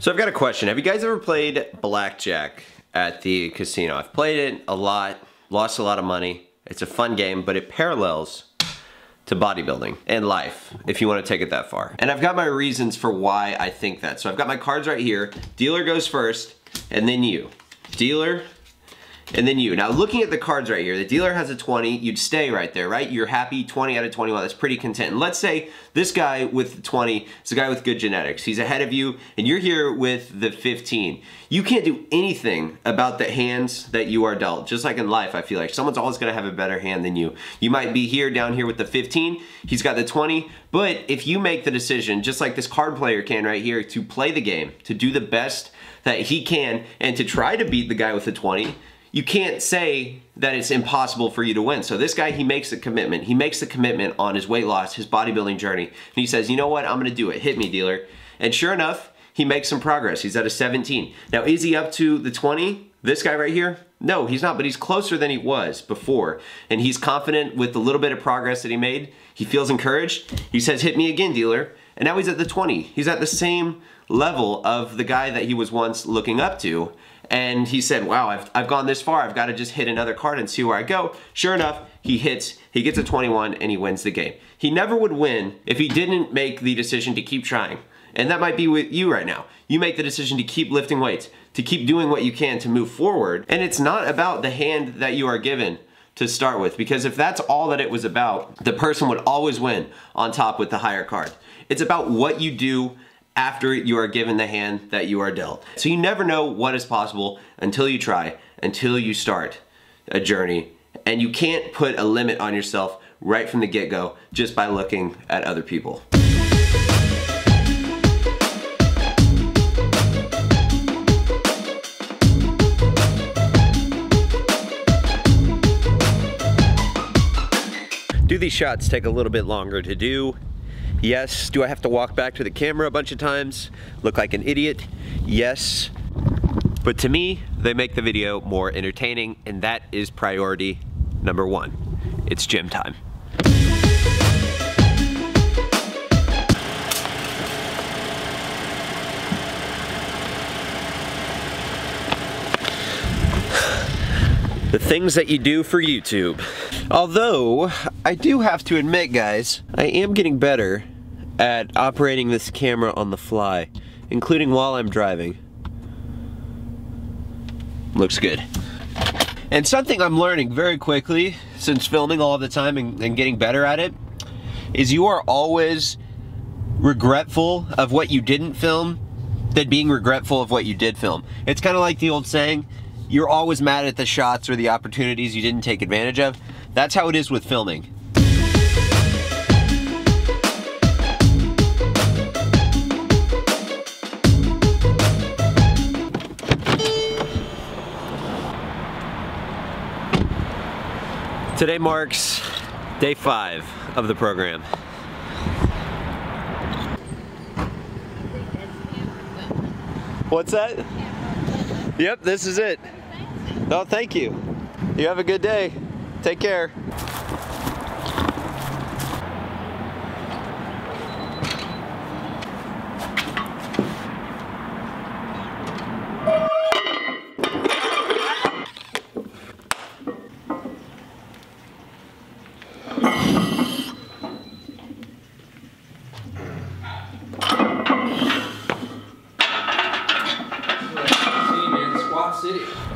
So I've got a question. Have you guys ever played blackjack at the casino? I've played it a lot, lost a lot of money. It's a fun game, but it parallels to bodybuilding and life, if you want to take it that far. And I've got my reasons for why I think that. So I've got my cards right here. Dealer goes first, and then you. Dealer, and then you. Now looking at the cards right here, the dealer has a 20, you'd stay right there, right? You're happy 20 out of 21, that's pretty content. And let's say this guy with the 20 is a guy with good genetics. He's ahead of you and you're here with the 15. You can't do anything about the hands that you are dealt. Just like in life, I feel like someone's always gonna have a better hand than you. You might be here, down here with the 15, he's got the 20, but if you make the decision, just like this card player can right here, to play the game, to do the best that he can, and to try to beat the guy with the 20, you can't say that it's impossible for you to win. So this guy, he makes a commitment. He makes the commitment on his weight loss, his bodybuilding journey. And he says, you know what, I'm gonna do it. Hit me, dealer. And sure enough, he makes some progress. He's at a 17. Now, is he up to the 20? This guy right here? No, he's not, but he's closer than he was before. And he's confident with the little bit of progress that he made. He feels encouraged. He says, hit me again, dealer. And now he's at the 20. He's at the same level of the guy that he was once looking up to and he said, wow, I've, I've gone this far. I've got to just hit another card and see where I go. Sure enough, he hits, he gets a 21 and he wins the game. He never would win if he didn't make the decision to keep trying. And that might be with you right now. You make the decision to keep lifting weights, to keep doing what you can to move forward. And it's not about the hand that you are given to start with because if that's all that it was about, the person would always win on top with the higher card. It's about what you do after you are given the hand that you are dealt. So you never know what is possible until you try, until you start a journey. And you can't put a limit on yourself right from the get-go just by looking at other people. Do these shots take a little bit longer to do? Yes. Do I have to walk back to the camera a bunch of times? Look like an idiot? Yes. But to me, they make the video more entertaining and that is priority number one. It's gym time. the things that you do for YouTube. Although, I do have to admit guys, I am getting better at operating this camera on the fly, including while I'm driving. Looks good. And something I'm learning very quickly since filming all the time and, and getting better at it is you are always regretful of what you didn't film than being regretful of what you did film. It's kind of like the old saying, you're always mad at the shots or the opportunities you didn't take advantage of. That's how it is with filming. Today marks day five of the program. What's that? Yep, this is it. No, thank you. You have a good day. Take care.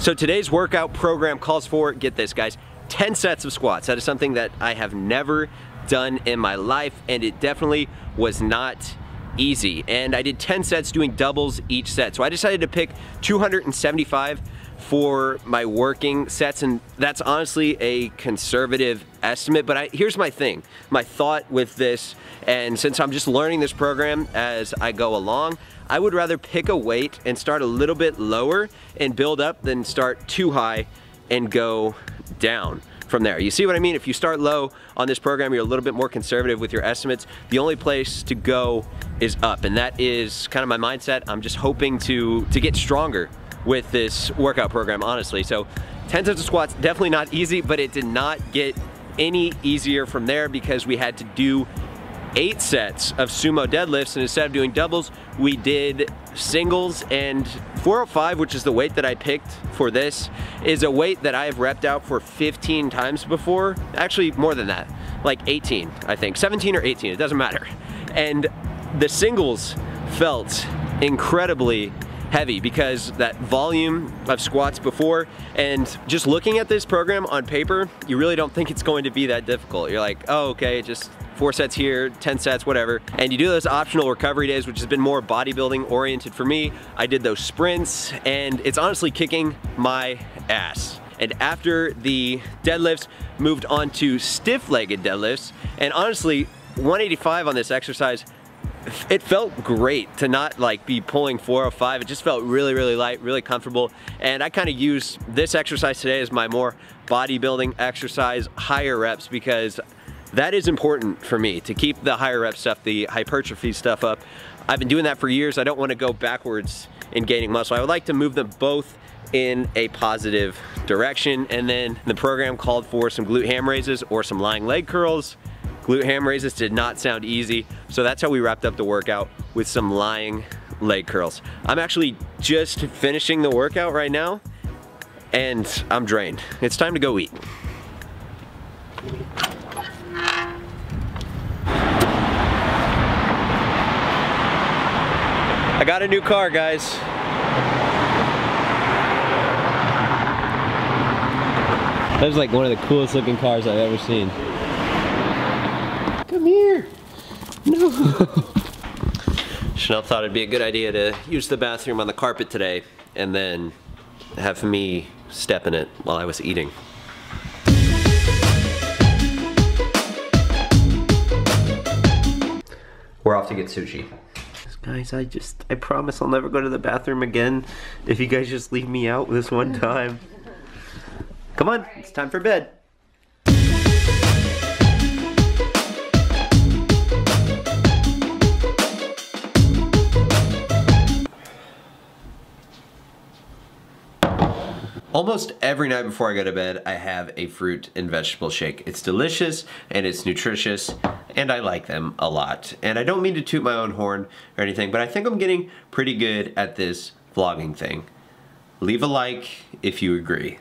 So today's workout program calls for, get this guys, 10 sets of squats. That is something that I have never done in my life and it definitely was not easy. And I did 10 sets doing doubles each set. So I decided to pick 275 for my working sets and that's honestly a conservative estimate but I, here's my thing my thought with this and since I'm just learning this program as I go along I would rather pick a weight and start a little bit lower and build up than start too high and go down from there. You see what I mean? If you start low on this program, you're a little bit more conservative with your estimates. The only place to go is up, and that is kind of my mindset. I'm just hoping to, to get stronger with this workout program, honestly. So 10 sets of squats, definitely not easy, but it did not get any easier from there because we had to do eight sets of sumo deadlifts and instead of doing doubles, we did singles and 405, which is the weight that I picked for this, is a weight that I have repped out for 15 times before. Actually, more than that, like 18, I think. 17 or 18, it doesn't matter. And the singles felt incredibly heavy because that volume of squats before and just looking at this program on paper, you really don't think it's going to be that difficult. You're like, oh, okay, just four sets here, 10 sets, whatever. And you do those optional recovery days, which has been more bodybuilding oriented for me. I did those sprints and it's honestly kicking my ass. And after the deadlifts, moved on to stiff-legged deadlifts. And honestly, 185 on this exercise it felt great to not like be pulling 405. It just felt really, really light, really comfortable. And I kind of use this exercise today as my more bodybuilding exercise, higher reps, because that is important for me to keep the higher rep stuff, the hypertrophy stuff up. I've been doing that for years. I don't want to go backwards in gaining muscle. I would like to move them both in a positive direction. And then the program called for some glute ham raises or some lying leg curls Glute ham raises did not sound easy, so that's how we wrapped up the workout with some lying leg curls. I'm actually just finishing the workout right now, and I'm drained. It's time to go eat. I got a new car, guys. That was like one of the coolest looking cars I've ever seen. Come here. No. Chanel thought it'd be a good idea to use the bathroom on the carpet today and then have me step in it while I was eating. We're off to get sushi. Guys, I just, I promise I'll never go to the bathroom again if you guys just leave me out this one time. Come on, it's time for bed. Almost every night before I go to bed, I have a fruit and vegetable shake. It's delicious and it's nutritious and I like them a lot. And I don't mean to toot my own horn or anything, but I think I'm getting pretty good at this vlogging thing. Leave a like if you agree.